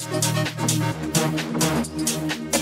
Thank you.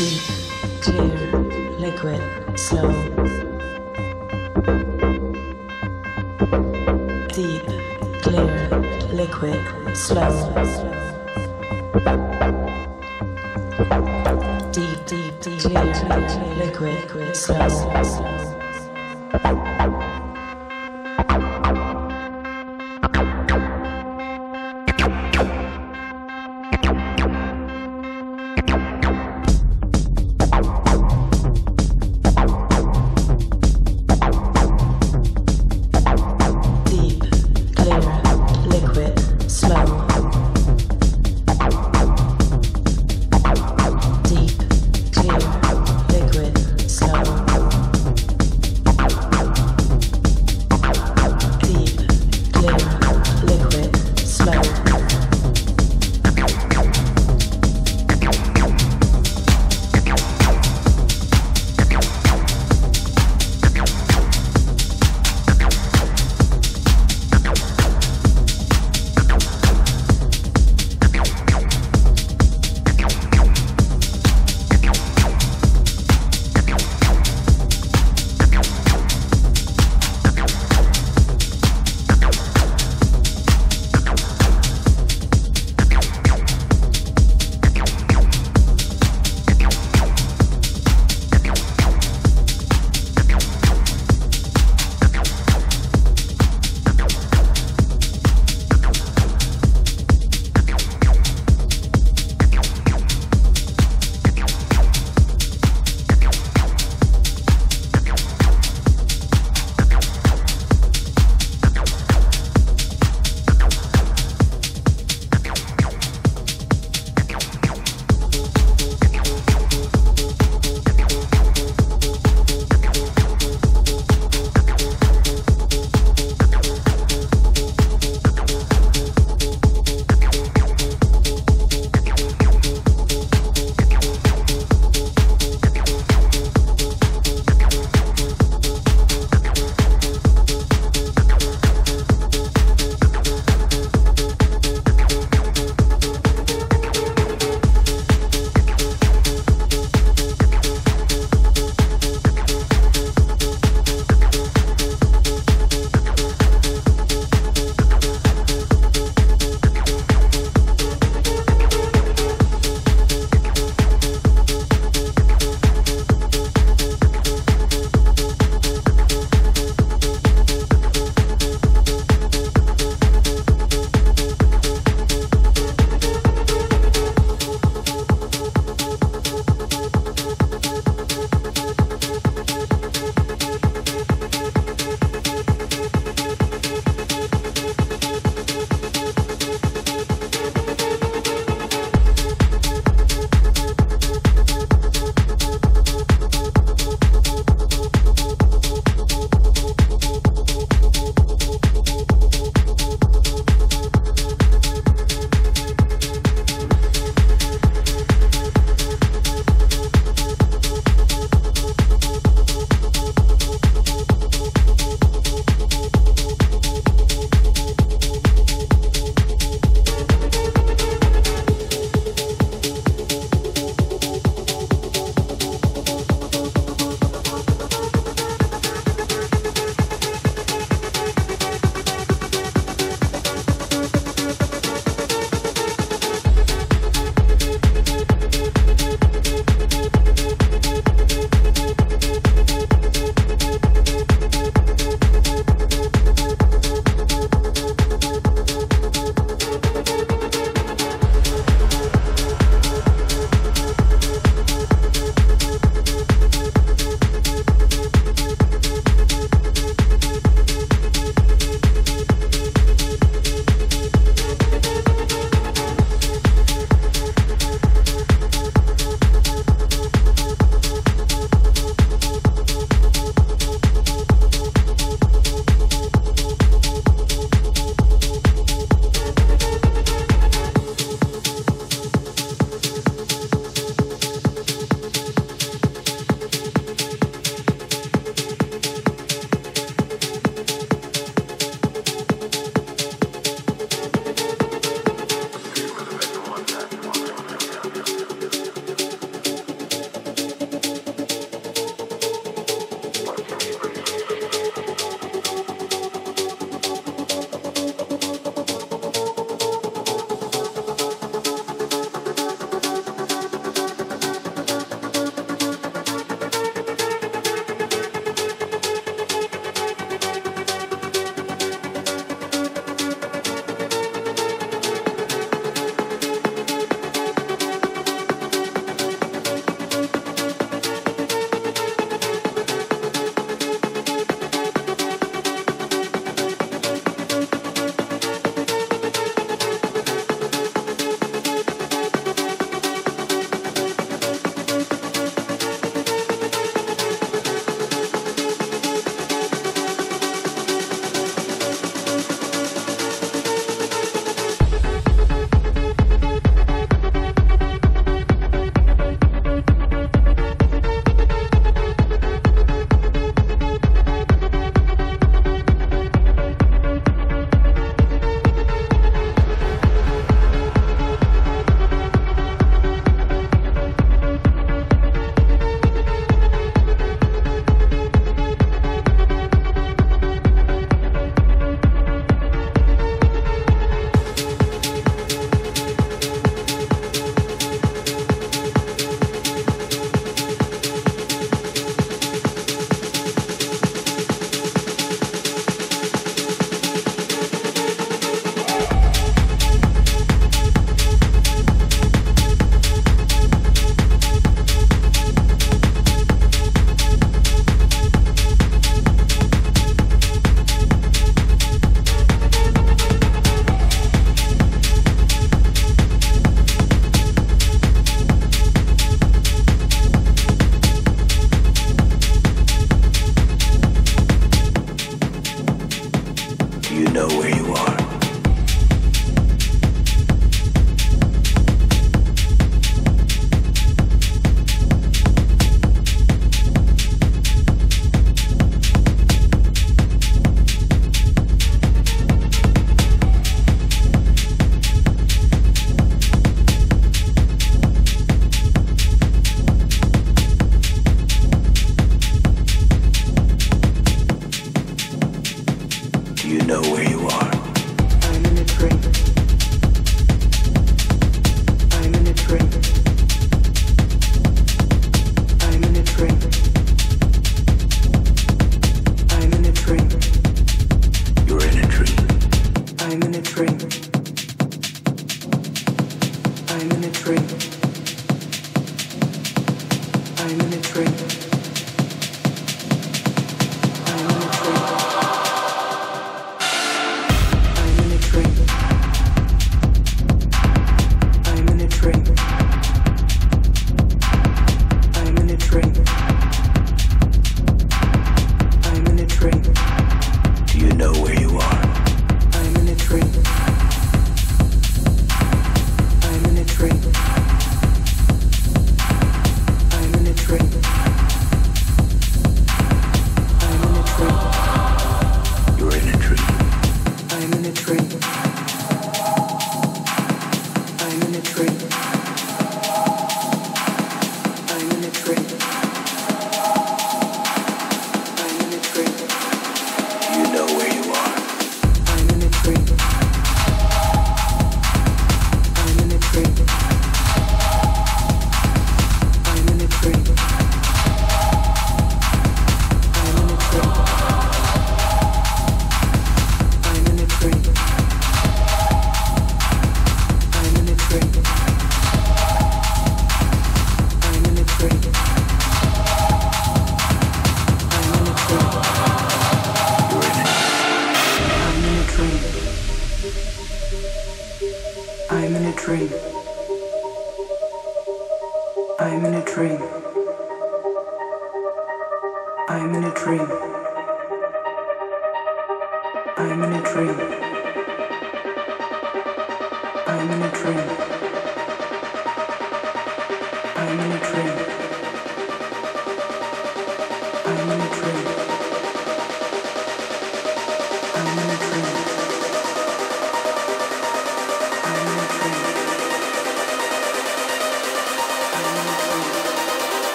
deep, clear, liquid, slow. Deep, clear, liquid, slow. Deep, deep, deep, clear, liquid, slow.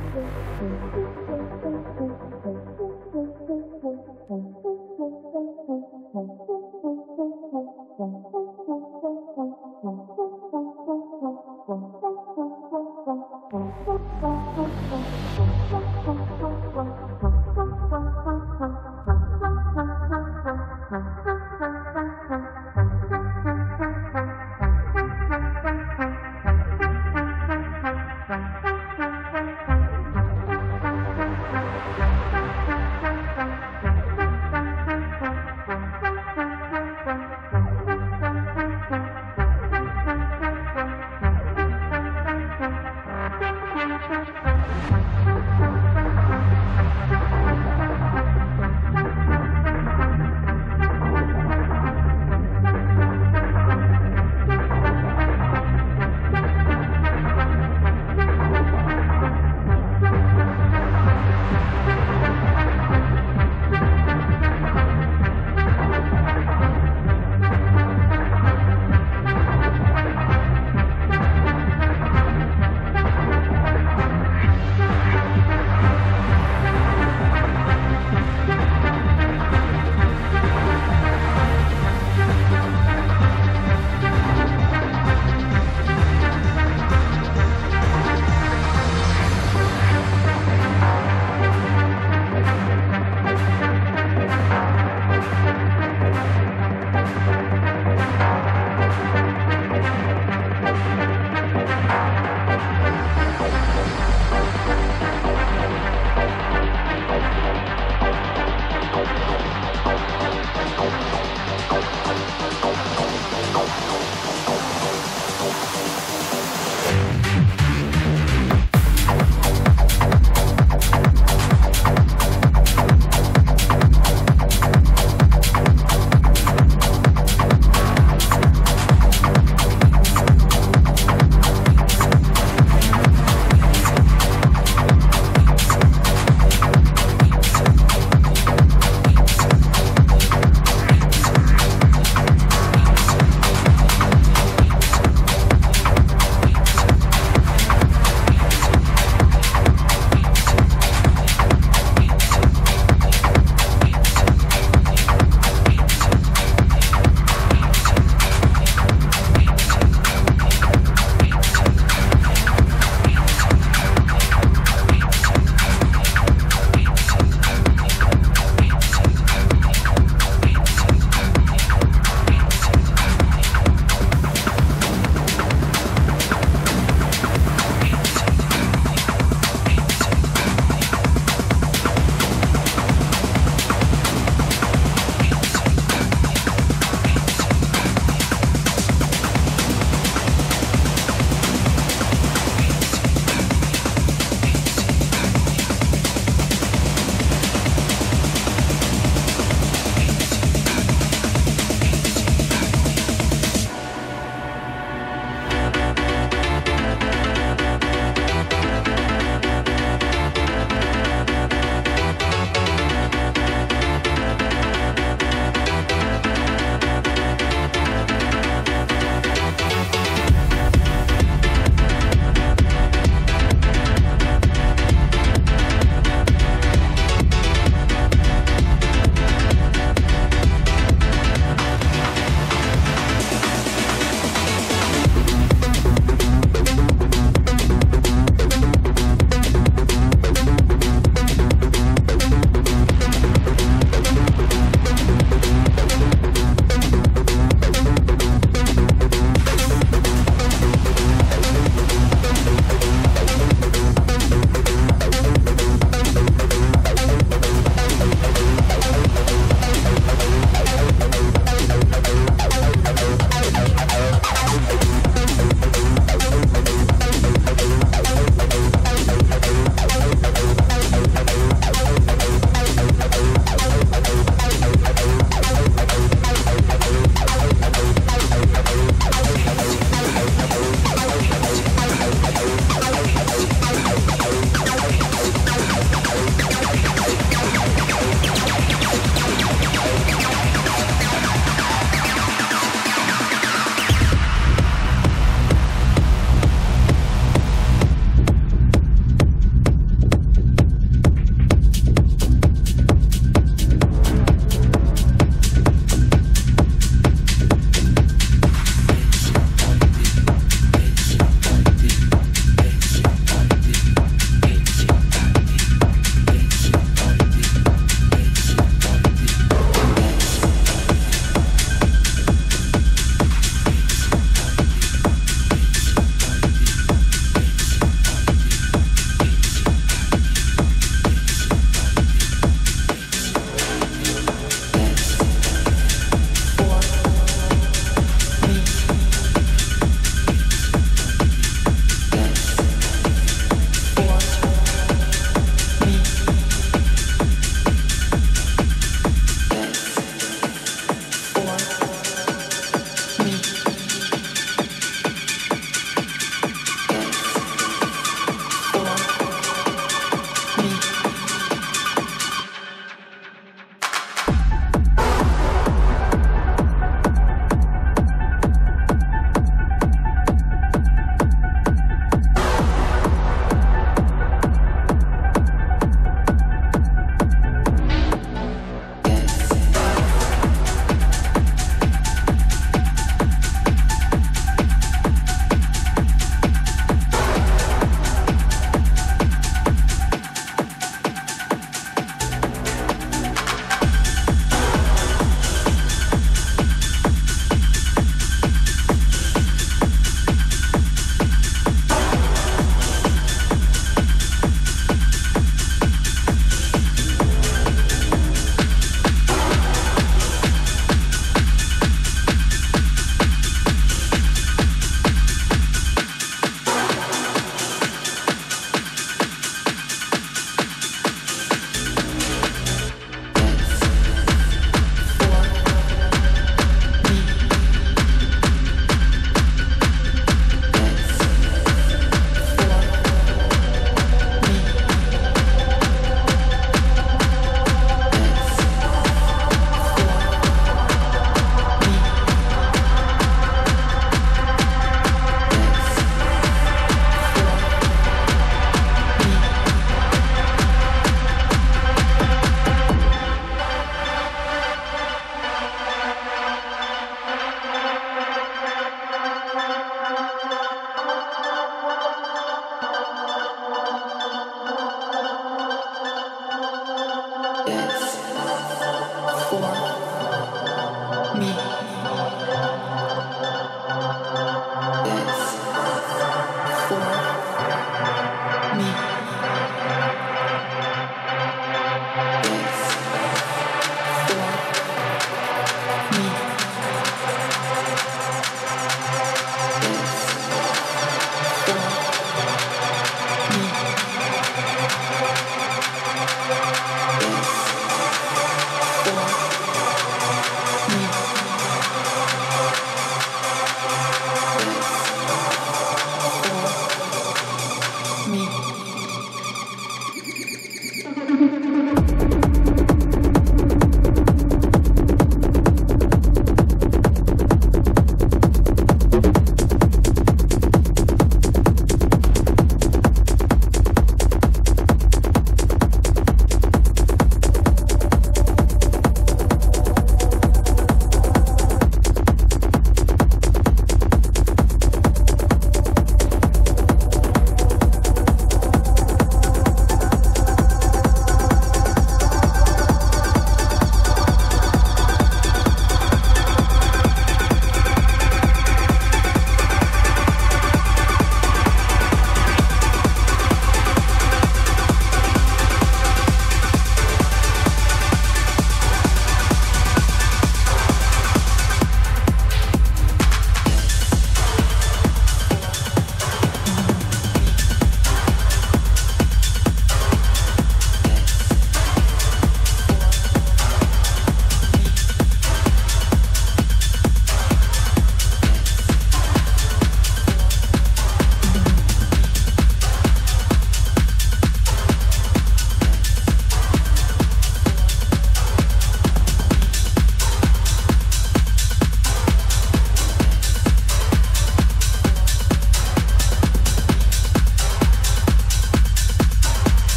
Thank you.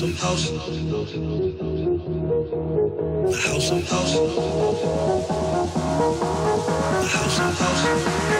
House house. The house of house. The house house.